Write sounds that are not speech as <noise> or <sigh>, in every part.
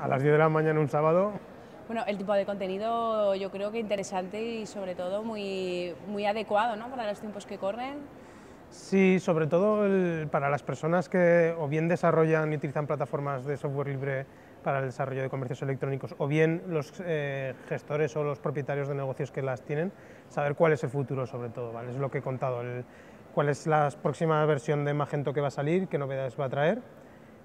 a las 10 de la mañana un sábado. Bueno, el tipo de contenido yo creo que interesante y sobre todo muy, muy adecuado ¿no? para los tiempos que corren. Sí, sobre todo para las personas que o bien desarrollan y utilizan plataformas de software libre para el desarrollo de comercios electrónicos o bien los eh, gestores o los propietarios de negocios que las tienen, saber cuál es el futuro sobre todo, ¿vale? es lo que he contado, cuál es la próxima versión de Magento que va a salir, qué novedades va a traer,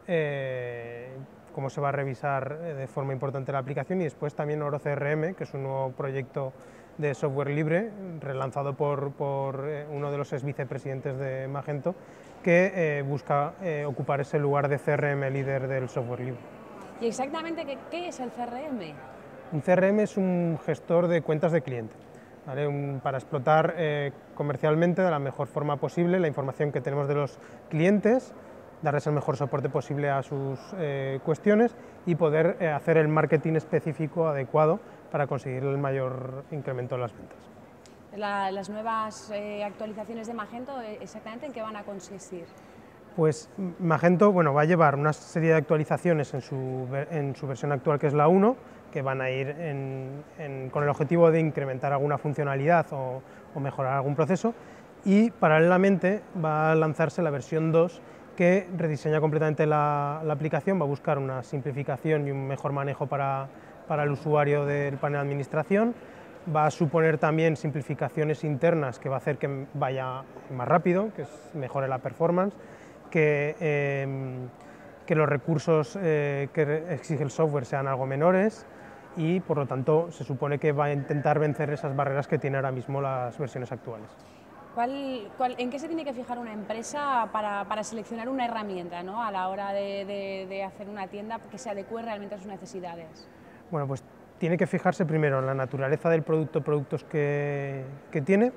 eh, cómo se va a revisar eh, de forma importante la aplicación y después también OroCRM, que es un nuevo proyecto de software libre, relanzado por, eh, uno de los ex vicepresidentes de Magento, que eh, busca eh, ocupar ese lugar de CRM líder del software libre. ¿Y exactamente qué, es el CRM? Un CRM es un gestor de cuentas de cliente, para explotar comercialmente de la mejor forma posible la información que tenemos de los clientes, darles el mejor soporte posible a sus cuestiones y poder hacer el marketing específico adecuado para conseguir el mayor incremento en las ventas. las nuevas eh, actualizaciones de Magento, eh, ¿exactamente en qué van a consistir? Pues Magento bueno, va a llevar una serie de actualizaciones en su, en su versión actual, que es la 1, que van a ir con el objetivo de incrementar alguna funcionalidad o, mejorar algún proceso, y paralelamente va a lanzarse la versión 2, que rediseña completamente la, aplicación, va a buscar una simplificación y un mejor manejo para, para el usuario del panel de administración, va a suponer también simplificaciones internas que va a hacer que vaya más rápido, que mejore la performance, que, em, que los recursos eh, que exige el software sean algo menores y por lo tanto se supone que va a intentar vencer esas barreras que tiene ahora mismo las versiones actuales. En qué se tiene que fijar una empresa para, para seleccionar una herramienta ¿no? a la hora de, de hacer una tienda que se adecue realmente a sus necesidades? Bueno, pues tiene que fijarse primero en la naturaleza del producto, productos que, tiene,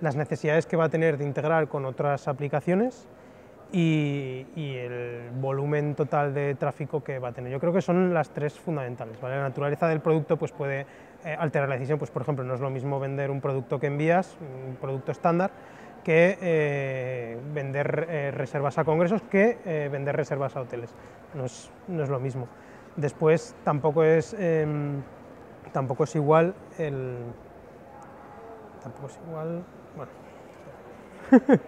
las necesidades que va a tener de integrar con otras aplicaciones y, el volumen total de tráfico que va a tener. Yo creo que son las tres fundamentales. La naturaleza del producto pues puede eh, alterar la decisión, pues por ejemplo no es lo mismo vender un producto que envías, un producto estándar, que eh, vender eh, reservas a congresos que vender reservas a hoteles. no es lo mismo. Después tampoco es, em, tampoco es igual el... Tampoco es igual... Bueno. <laughs>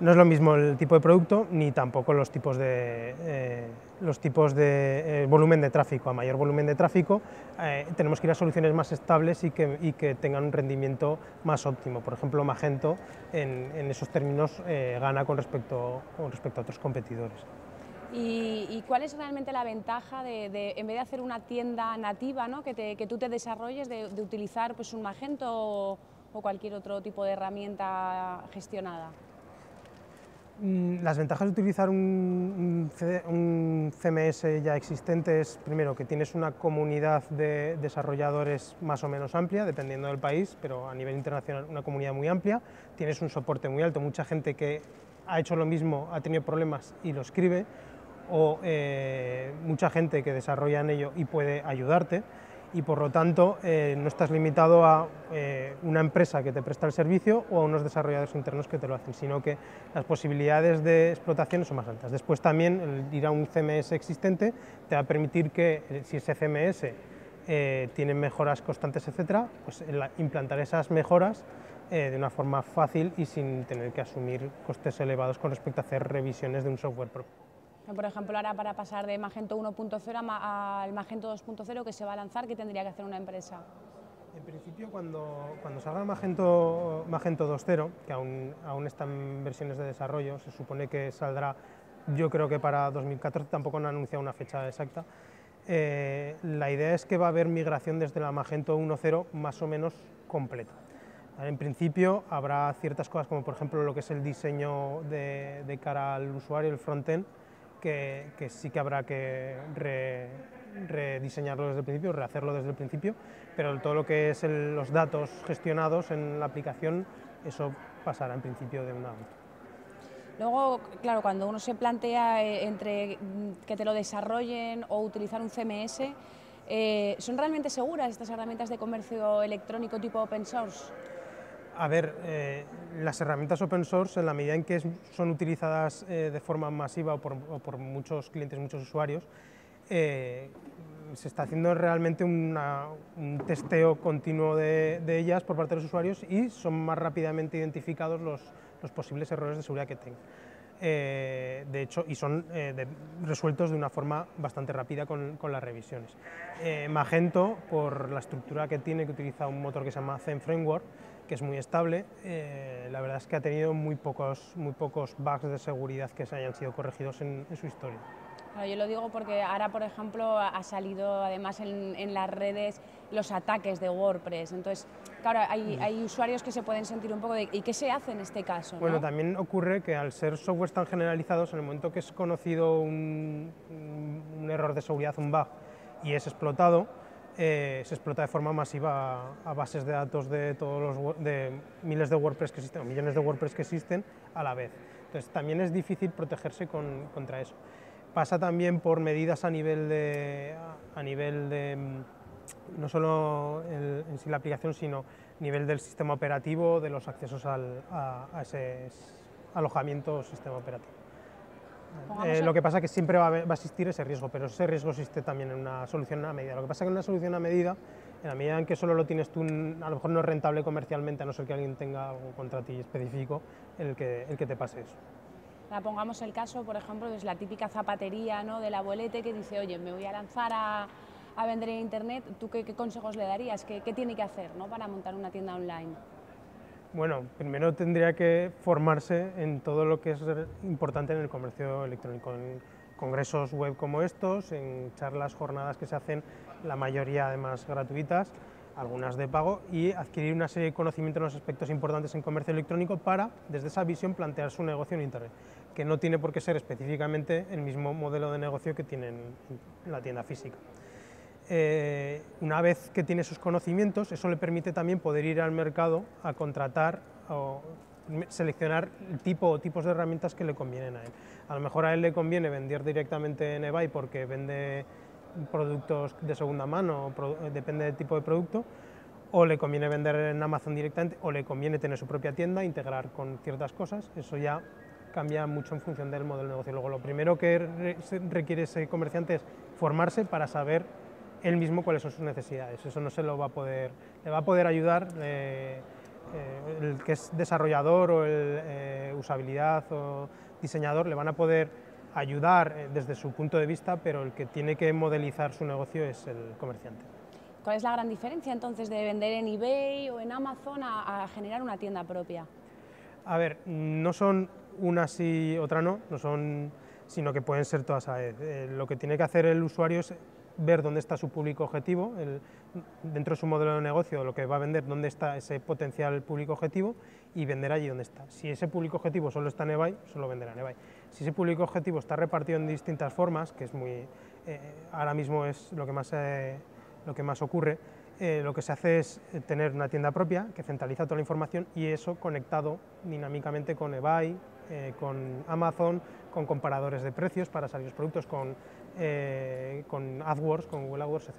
no es lo mismo el tipo de producto ni tampoco los tipos de, los tipos de eh, volumen de tráfico. A mayor volumen de tráfico eh, tenemos que ir a soluciones más estables y que, y que, tengan un rendimiento más óptimo. Por ejemplo, Magento en, esos términos gana con respecto, con respecto a otros competidores. ¿Y, cuál es realmente la ventaja de, en vez de hacer una tienda nativa, ¿no? que, tú te desarrolles, de, utilizar pues, un Magento o, cualquier otro tipo de herramienta gestionada? Mm, las ventajas de utilizar un, CMS ya existente es, primero, que tienes una comunidad de desarrolladores más o menos amplia, dependiendo del país, pero a nivel internacional una comunidad muy amplia, tienes un soporte muy alto, mucha gente que ha hecho lo mismo, ha tenido problemas y lo escribe, o eh, mucha gente que desarrolla en ello y puede ayudarte y por lo tanto eh, no estás limitado a eh, una empresa que te presta el servicio o a unos desarrolladores internos que te lo hacen, sino que las posibilidades de explotación son más altas. Después también el ir a un CMS existente te va a permitir que si ese CMS tiene mejoras constantes, etcétera, pues implantar esas mejoras de una forma fácil y sin tener que asumir costes elevados con respecto a hacer revisiones de un software propio. Por ejemplo, ahora para pasar de Magento 1.0 al Magento 2.0 que se va a lanzar, ¿qué tendría que hacer una empresa? En principio, cuando, salga Magento, Magento 2.0, que aún, aún está en versiones de desarrollo, se supone que saldrá, yo creo que para 2014, tampoco han anunciado una fecha exacta, eh, la idea es que va a haber migración desde la Magento 1.0 más o menos completa. En principio habrá ciertas cosas como por ejemplo lo que es el diseño de, de cara al usuario, el frontend, que, sí que habrá que rediseñarlo desde el principio, rehacerlo desde el principio, pero todo lo que es los datos gestionados en la aplicación, eso pasará en principio de una a otra. Luego, claro, cuando uno se plantea eh, entre que te lo desarrollen o utilizar un CMS, eh, ¿son realmente seguras estas herramientas de comercio electrónico tipo open source? A ver, eh, las herramientas open source, en la medida en que son utilizadas eh, de forma masiva o por, muchos clientes, muchos usuarios, eh, se está haciendo realmente un testeo continuo de, ellas por parte de los usuarios y son más rápidamente identificados los, posibles errores de seguridad que tengan. Eh, de hecho, y son eh, resueltos de una forma bastante rápida con, las revisiones. Magento, por la estructura que tiene, que utiliza un motor que se llama Zen Framework, que es muy estable, la verdad es que ha tenido muy pocos, muy pocos bugs de seguridad que se hayan sido corregidos en su historia yo lo digo porque ahora, por ejemplo, ha salido además en, las redes los ataques de WordPress. Entonces, claro, hay, hay, usuarios que se pueden sentir un poco de ¿y qué se hace en este caso? Bueno, también ocurre que al ser softwares tan generalizados, en el momento que es conocido un, un error de seguridad, un bug, y es explotado, eh, se explota de forma masiva a, bases de datos de todos los de miles de WordPress que existen, o millones de WordPress que existen a la vez. Entonces también es difícil protegerse con, contra eso pasa también por medidas a nivel de, a nivel de mm, no solo en sí la aplicación, sino a nivel del sistema operativo, de los accesos al, a, ese alojamiento o sistema operativo. Eh, lo que pasa es que siempre va a, va a, existir ese riesgo, pero ese riesgo existe también en una solución a medida. Lo que pasa es que en una solución a medida, en la medida en que solo lo tienes tú, a lo mejor no es rentable comercialmente, a no ser que alguien tenga algo contra ti específico, el que, el que te pase eso pongamos el caso, por ejemplo, es la típica zapatería ¿no? del abuelete que dice, oye, me voy a lanzar a, vender en Internet, ¿tú qué, consejos le darías? ¿Qué, tiene que hacer ¿no? para montar una tienda online? Bueno, primero tendría que formarse en todo lo que es importante en el comercio electrónico, en congresos web como estos, en charlas, jornadas que se hacen, la mayoría además gratuitas, algunas de pago, y adquirir una serie de conocimientos en los aspectos importantes en comercio electrónico para, desde esa visión, plantear su negocio en Internet, que no tiene por qué ser específicamente el mismo modelo de negocio que tiene en la tienda física. Eh, una vez que tiene sus conocimientos, eso le permite también poder ir al mercado a contratar o seleccionar el tipo o tipos de herramientas que le convienen a él. A lo mejor a él le conviene vender directamente en eBay porque vende productos de segunda mano, depende del tipo de producto, o le conviene vender en Amazon directamente, o le conviene tener su propia tienda, integrar con ciertas cosas, eso ya cambia mucho en función del modelo de negocio. Luego, lo primero que requiere ese comerciante es formarse para saber él mismo cuáles son sus necesidades. Eso no se lo va a poder, le va a poder ayudar eh, eh, el que es desarrollador o el eh, usabilidad o diseñador, le van a poder ayudar desde su punto de vista, pero el que tiene que modelizar su negocio es el comerciante. ¿Cuál es la gran diferencia entonces de vender en eBay o en Amazon a, generar una tienda propia? A ver, no son una sí, otra no, no son, sino que pueden ser todas a vez. Lo que tiene que hacer el usuario es ver dónde está su público objetivo, dentro de su modelo de negocio, lo que va a vender, dónde está ese potencial público objetivo y vender allí donde está. Si ese público objetivo solo está en eBay, solo venderá en eBay. Si ese público objetivo está repartido en distintas formas, que es muy, eh, ahora mismo es lo que más, eh, lo que más ocurre, eh, lo que se hace es tener una tienda propia que centraliza toda la información y eso conectado dinámicamente con eBay, con Amazon, con comparadores de precios para salir los productos, con eh, con AdWords, con Google AdWords, etc.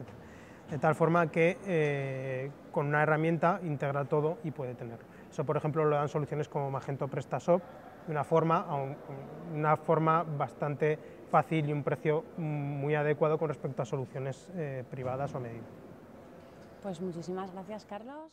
De tal forma que eh, con una herramienta integra todo y puede tenerlo. Eso, por ejemplo, lo dan soluciones como Magento PrestaShop, de una forma, una forma bastante fácil y un precio muy adecuado con respecto a soluciones eh, privadas o a medida. Pues muchísimas gracias, Carlos.